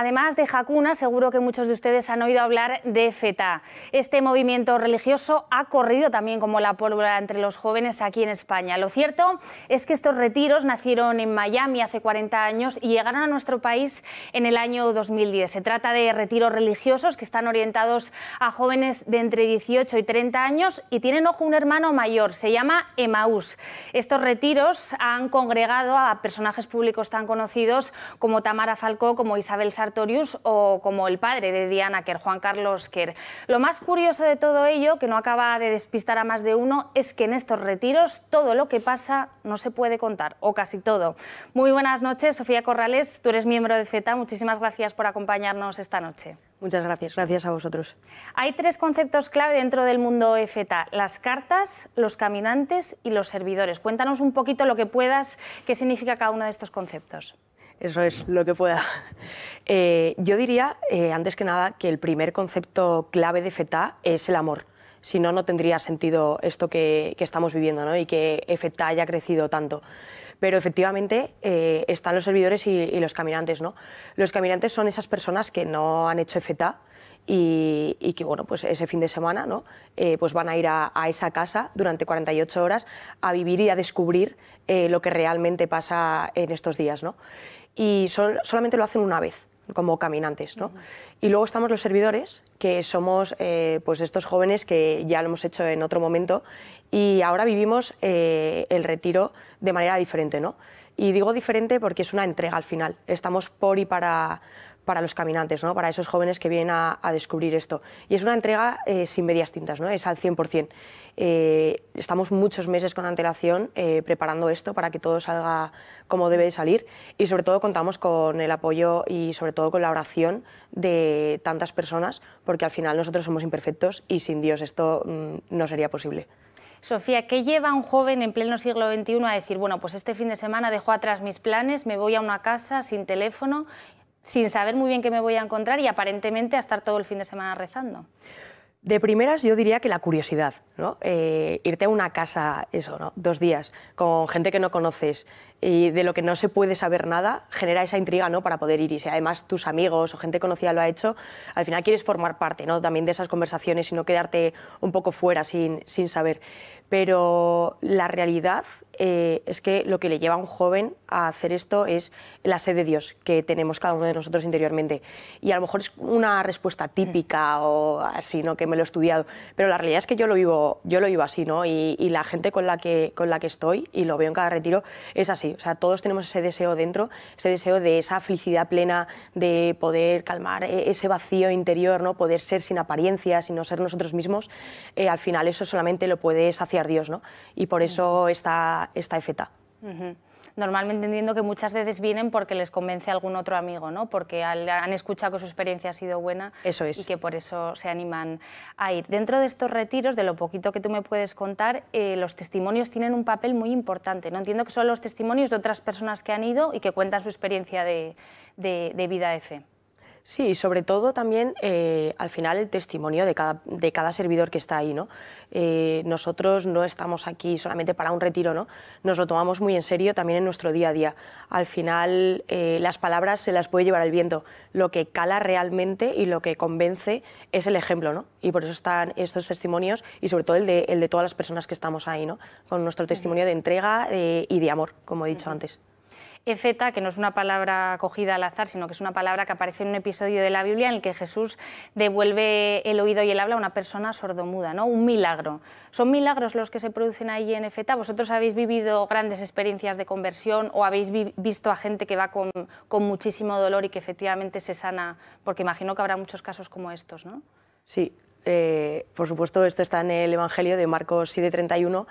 Además de Hakuna, seguro que muchos de ustedes han oído hablar de FETA. Este movimiento religioso ha corrido también como la pólvora entre los jóvenes aquí en España. Lo cierto es que estos retiros nacieron en Miami hace 40 años y llegaron a nuestro país en el año 2010. Se trata de retiros religiosos que están orientados a jóvenes de entre 18 y 30 años y tienen, ojo, un hermano mayor. Se llama Emaús. Estos retiros han congregado a personajes públicos tan conocidos como Tamara Falcó, como Isabel Sartori o como el padre de Diana Kerr, Juan Carlos Kerr. Lo más curioso de todo ello, que no acaba de despistar a más de uno, es que en estos retiros todo lo que pasa no se puede contar, o casi todo. Muy buenas noches, Sofía Corrales, tú eres miembro de FETA, muchísimas gracias por acompañarnos esta noche. Muchas gracias, gracias a vosotros. Hay tres conceptos clave dentro del mundo FETA, las cartas, los caminantes y los servidores. Cuéntanos un poquito lo que puedas, qué significa cada uno de estos conceptos. Eso es lo que pueda. Eh, yo diría, eh, antes que nada, que el primer concepto clave de FETA es el amor. Si no, no tendría sentido esto que, estamos viviendo ¿no? y que FETA haya crecido tanto. Pero efectivamente eh, están los servidores y, los caminantes. ¿no? Los caminantes son esas personas que no han hecho FETA y, y, que bueno, pues ese fin de semana ¿no? pues van a ir a, a, esa casa durante 48 horas a vivir y a descubrir lo que realmente pasa en estos días. ¿no? y solamente lo hacen una vez como caminantes. ¿no? Y luego estamos los servidores, que somos eh, pues estos jóvenes que ya lo hemos hecho en otro momento y ahora vivimos eh, el retiro de manera diferente. ¿no? Y digo diferente porque es una entrega al final. Estamos por y para, para los caminantes, ¿no? para esos jóvenes que vienen a, descubrir esto. Y es una entrega eh, sin medias tintas, ¿no? es al 100%. Eh, estamos muchos meses con antelación eh, preparando esto para que todo salga como debe de salir y sobre todo contamos con el apoyo y sobre todo con la oración de tantas personas porque al final nosotros somos imperfectos y sin Dios esto mm, no sería posible. Sofía, ¿qué lleva a un joven en pleno siglo XXI a decir, bueno, pues este fin de semana dejo atrás mis planes, me voy a una casa sin teléfono sin saber muy bien qué me voy a encontrar y aparentemente a estar todo el fin de semana rezando? De primeras yo diría que la curiosidad, ¿no? Eh, irte a una casa, eso, ¿no? dos días, con gente que no conoces y de lo que no se puede saber nada, genera esa intriga ¿no? para poder ir. Y si además tus amigos o gente conocida lo ha hecho, al final quieres formar parte ¿no? también de esas conversaciones y no quedarte un poco fuera sin, sin saber pero la realidad eh, es que lo que le lleva a un joven a hacer esto es la sed de Dios que tenemos cada uno de nosotros interiormente. Y a lo mejor es una respuesta típica o así, ¿no? que me lo he estudiado, pero la realidad es que yo lo vivo, yo lo vivo así, ¿no? y, y la gente con la, que, con la que estoy, y lo veo en cada retiro, es así. O sea, todos tenemos ese deseo dentro, ese deseo de esa felicidad plena, de poder calmar e-, ese vacío interior, ¿no? poder ser sin apariencias y no ser nosotros mismos. Eh, al final eso solamente lo puede Dios, ¿no? Y por eso está esta efeta. Normalmente entiendo que muchas veces vienen porque les convence algún otro amigo, ¿no? Porque han escuchado que su experiencia ha sido buena eso es. y que por eso se animan a ir. Dentro de estos retiros, de lo poquito que tú me puedes contar, eh, los testimonios tienen un papel muy importante. ¿no? Entiendo que son los testimonios de otras personas que han ido y que cuentan su experiencia de, de vida de fe. Sí, sobre todo también eh, al final el testimonio de cada, de cada servidor que está ahí. ¿no? Eh, nosotros no estamos aquí solamente para un retiro, ¿no? nos lo tomamos muy en serio también en nuestro día a día. Al final eh, las palabras se las puede llevar el viento, lo que cala realmente y lo que convence es el ejemplo. ¿no? Y por eso están estos testimonios y sobre todo el de, el de todas las personas que estamos ahí, ¿no? con nuestro testimonio de entrega y de amor, como he dicho antes. Efeta, que no es una palabra cogida al azar, sino que es una palabra que aparece en un episodio de la Biblia en el que Jesús devuelve el oído y el habla a una persona sordomuda, ¿no? un milagro. ¿Son milagros los que se producen ahí en Efeta? ¿Vosotros habéis vivido grandes experiencias de conversión o habéis visto a gente que va con, con muchísimo dolor y que efectivamente se sana? Porque imagino que habrá muchos casos como estos, ¿no? Sí, eh, por supuesto, esto está en el Evangelio de Marcos 7:31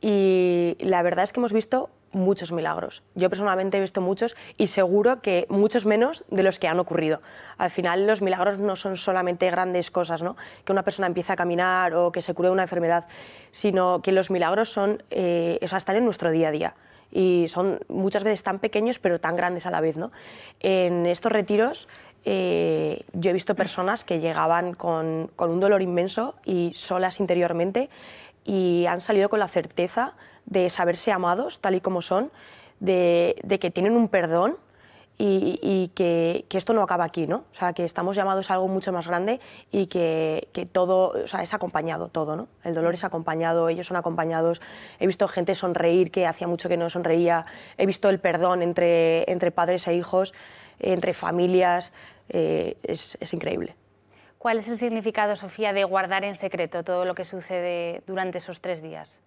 y la verdad es que hemos visto muchos milagros. Yo personalmente he visto muchos y seguro que muchos menos de los que han ocurrido. Al final los milagros no son solamente grandes cosas, ¿no? que una persona empiece a caminar o que se cure una enfermedad, sino que los milagros son, eh, están en nuestro día a día y son muchas veces tan pequeños pero tan grandes a la vez. ¿no? En estos retiros eh, yo he visto personas que llegaban con, con, un dolor inmenso y solas interiormente y han salido con la certeza de saberse amados tal y como son, de, de que tienen un perdón y, que, esto no acaba aquí, ¿no? O sea, que estamos llamados a algo mucho más grande y que, que, todo, o sea, es acompañado todo, ¿no? El dolor es acompañado, ellos son acompañados. He visto gente sonreír que hacía mucho que no sonreía, he visto el perdón entre, entre padres e hijos, entre familias, eh, es, es increíble. ¿Cuál es el significado, Sofía, de guardar en secreto todo lo que sucede durante esos tres días?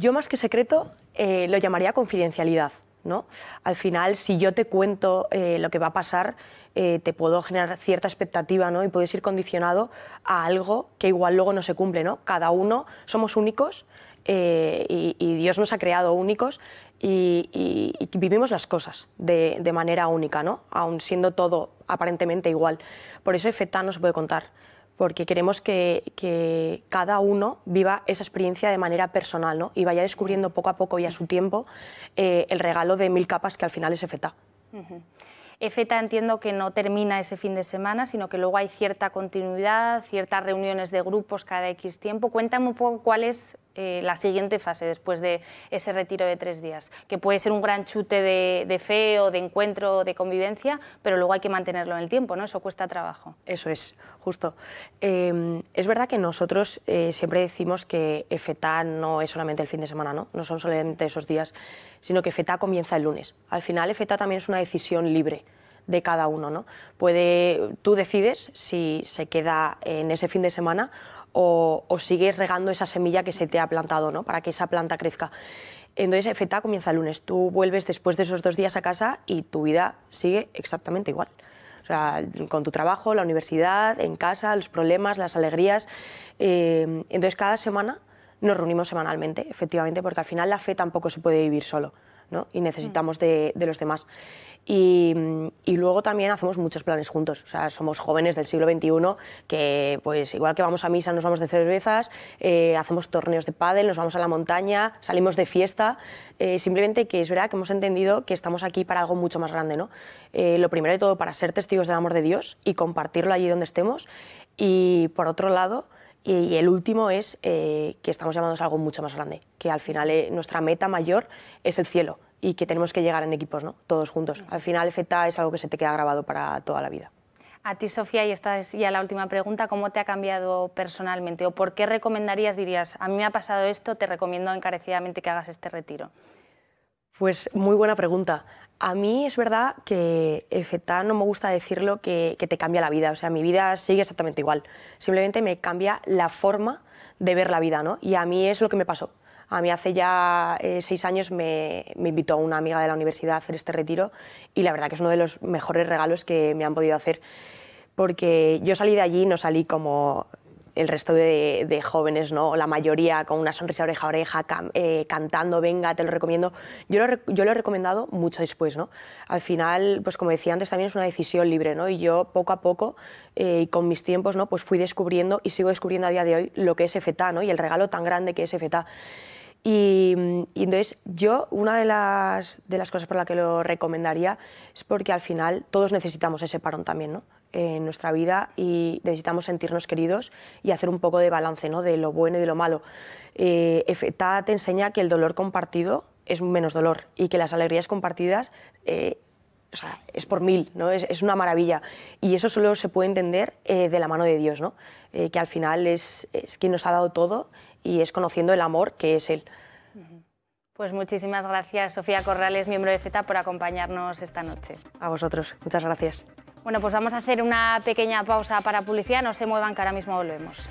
Yo más que secreto eh, lo llamaría confidencialidad. ¿no? Al final, si yo te cuento eh, lo que va a pasar, eh, te puedo generar cierta expectativa ¿no? y puedes ir condicionado a algo que igual luego no se cumple. ¿no? Cada uno somos únicos y, Dios nos ha creado únicos y, vivimos las cosas de, manera única, ¿no? aun siendo todo aparentemente igual. Por eso FETA no se puede contar porque queremos que, cada uno viva esa experiencia de manera personal ¿no? y vaya descubriendo poco a poco y a su tiempo eh, el regalo de mil capas que al final es EFETA. EFETA entiendo que no termina ese fin de semana, sino que luego hay cierta continuidad, ciertas reuniones de grupos cada X tiempo. Cuéntame un poco cuál es eh, la siguiente fase después de ese retiro de tres días, que puede ser un gran chute de, fe o de encuentro de convivencia, pero luego hay que mantenerlo en el tiempo, ¿no? Eso cuesta trabajo. Eso es, justo. Em, es verdad que nosotros eh, siempre decimos que FETA no es solamente el fin de semana, ¿no? No son solamente esos días, sino que FETA comienza el lunes. Al final FETA también es una decisión libre de cada uno, ¿no? Puede, tú decides si se queda en ese fin de semana o, sigues regando esa semilla que se te ha plantado, ¿no? Para que esa planta crezca. Entonces, FETA comienza el lunes. Tú vuelves después de esos dos días a casa y tu vida sigue exactamente igual. O sea, con tu trabajo, la universidad, en casa, los problemas, las alegrías. Eh, entonces, cada semana nos reunimos semanalmente, efectivamente, porque al final la fe tampoco se puede vivir solo. ¿No? y necesitamos de, de los demás. Y, luego también hacemos muchos planes juntos. O sea, somos jóvenes del siglo XXI que, pues, igual que vamos a misa, nos vamos de cervezas, eh, hacemos torneos de pádel, nos vamos a la montaña, salimos de fiesta. Eh, simplemente que es verdad que hemos entendido que estamos aquí para algo mucho más grande. ¿no? Eh, lo primero de todo, para ser testigos del amor de Dios y compartirlo allí donde estemos. Y por otro lado, y el último es que estamos llamados a algo mucho más grande, que al final nuestra meta mayor es el cielo y que tenemos que llegar en equipos, ¿no? todos juntos. Al final, FETA es algo que se te queda grabado para toda la vida. A ti, Sofía, y esta es ya la última pregunta, ¿cómo te ha cambiado personalmente o por qué recomendarías, dirías, a mí me ha pasado esto, te recomiendo encarecidamente que hagas este retiro? Pues muy buena pregunta. A mí es verdad que FETA no me gusta decirlo que, que te cambia la vida, o sea, mi vida sigue exactamente igual, simplemente me cambia la forma de ver la vida, ¿no? Y a mí es lo que me pasó. A mí hace ya eh, seis años me, me, invitó una amiga de la universidad a hacer este retiro y la verdad que es uno de los mejores regalos que me han podido hacer porque yo salí de allí, no salí como el resto de, jóvenes, ¿no? la mayoría con una sonrisa oreja a oreja, eh, cantando, venga, te lo recomiendo. Yo lo, yo lo, he recomendado mucho después. ¿no? Al final, pues como decía antes, también es una decisión libre ¿no? y yo poco a poco eh, y con mis tiempos ¿no? pues fui descubriendo y sigo descubriendo a día de hoy lo que es FETA ¿no? y el regalo tan grande que es FETA. Y, entonces yo una de las, de las cosas por las que lo recomendaría es porque al final todos necesitamos ese parón también ¿no? En nuestra vida y necesitamos sentirnos queridos y hacer un poco de balance ¿no? de lo bueno y de lo malo. Eh, FETA te enseña que el dolor compartido es menos dolor y que las alegrías compartidas eh, o sea, es por mil, ¿no? Es, es, una maravilla. Y eso solo se puede entender eh, de la mano de Dios, ¿no? Eh, que al final es, es quien nos ha dado todo y es conociendo el amor que es Él. Pues muchísimas gracias, Sofía Corrales, miembro de FETA, por acompañarnos esta noche. A vosotros, muchas gracias. Bueno, pues vamos a hacer una pequeña pausa para publicidad, no se muevan que ahora mismo volvemos.